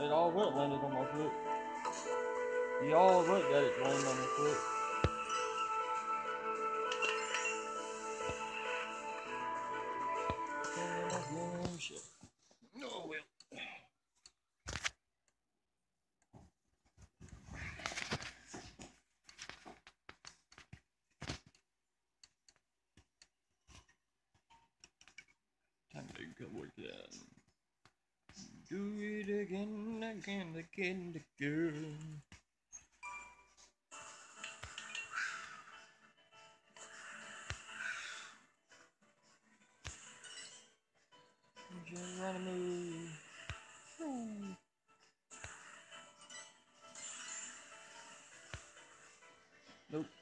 It all went landed on my foot. You all but got it landed on my foot. Go again. Do it again, again, again, again. Geronimo. Nope.